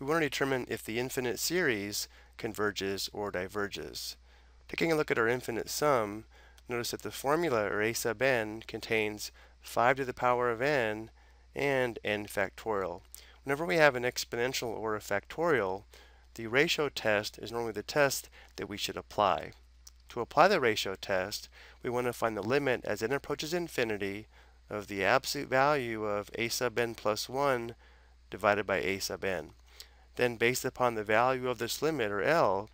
we want to determine if the infinite series converges or diverges. Taking a look at our infinite sum, notice that the formula, or a sub n, contains 5 to the power of n and n factorial. Whenever we have an exponential or a factorial, the ratio test is normally the test that we should apply. To apply the ratio test, we want to find the limit as n approaches infinity of the absolute value of a sub n plus 1 divided by a sub n. Then based upon the value of this limit, or L,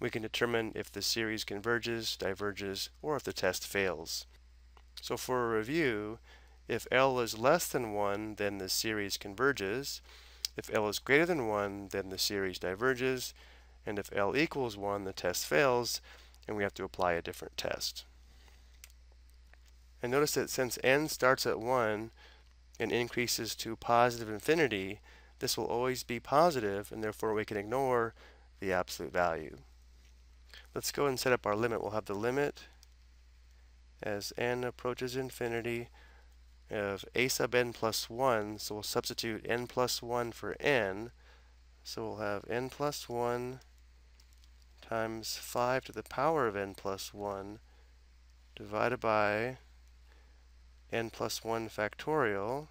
we can determine if the series converges, diverges, or if the test fails. So for a review, if L is less than 1, then the series converges. If L is greater than 1, then the series diverges. And if L equals 1, the test fails, and we have to apply a different test. And notice that since n starts at 1 and increases to positive infinity, this will always be positive, and therefore we can ignore the absolute value. Let's go and set up our limit. We'll have the limit as n approaches infinity of a sub n plus 1, so we'll substitute n plus 1 for n. So we'll have n plus 1 times 5 to the power of n plus 1 divided by n plus 1 factorial.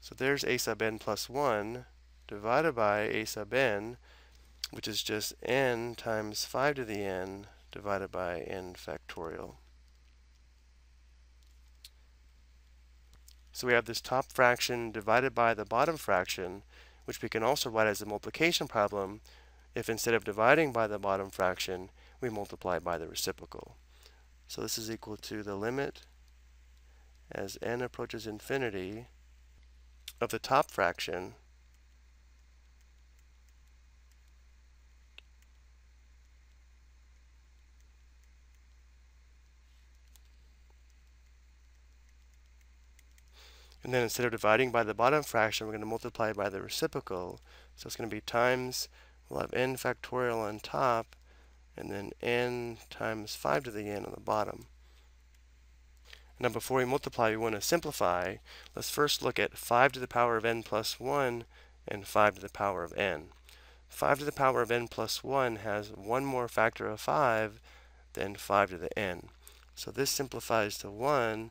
So there's a sub n plus 1 divided by a sub n, which is just n times 5 to the n divided by n factorial. So we have this top fraction divided by the bottom fraction, which we can also write as a multiplication problem if instead of dividing by the bottom fraction, we multiply by the reciprocal. So this is equal to the limit as n approaches infinity of the top fraction And then instead of dividing by the bottom fraction, we're going to multiply by the reciprocal. So it's going to be times, we'll have n factorial on top, and then n times 5 to the n on the bottom. Now before we multiply, we want to simplify. Let's first look at 5 to the power of n plus 1 and 5 to the power of n. 5 to the power of n plus 1 has one more factor of 5 than 5 to the n. So this simplifies to 1.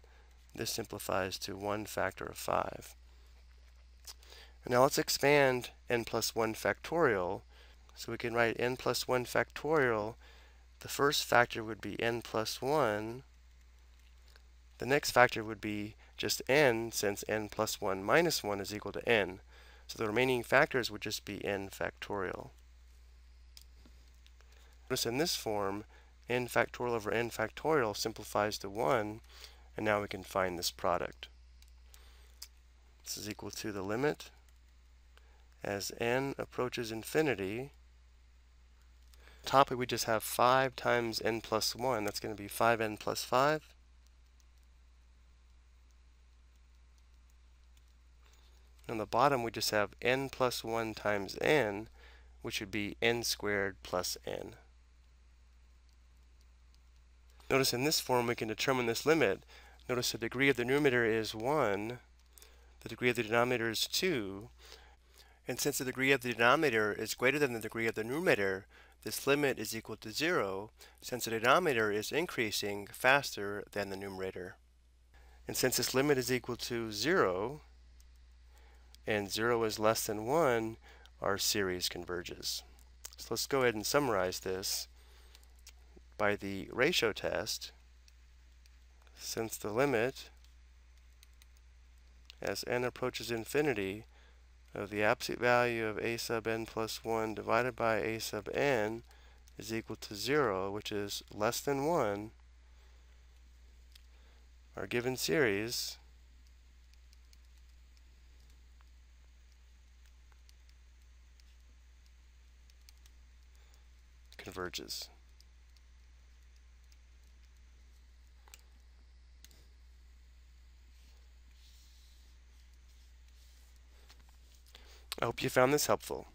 This simplifies to 1 factor of 5. now let's expand n plus 1 factorial. So we can write n plus 1 factorial. The first factor would be n plus 1 the next factor would be just n, since n plus 1 minus 1 is equal to n. So the remaining factors would just be n factorial. Notice in this form, n factorial over n factorial simplifies to 1, and now we can find this product. This is equal to the limit as n approaches infinity. Top we just have 5 times n plus 1. That's going to be 5n plus 5. On the bottom, we just have n plus 1 times n, which would be n squared plus n. Notice in this form, we can determine this limit. Notice the degree of the numerator is 1, the degree of the denominator is 2, and since the degree of the denominator is greater than the degree of the numerator, this limit is equal to 0, since the denominator is increasing faster than the numerator. And since this limit is equal to 0, and 0 is less than 1, our series converges. So let's go ahead and summarize this by the ratio test. Since the limit as n approaches infinity of the absolute value of a sub n plus 1 divided by a sub n is equal to 0, which is less than 1, our given series converges. I hope you found this helpful.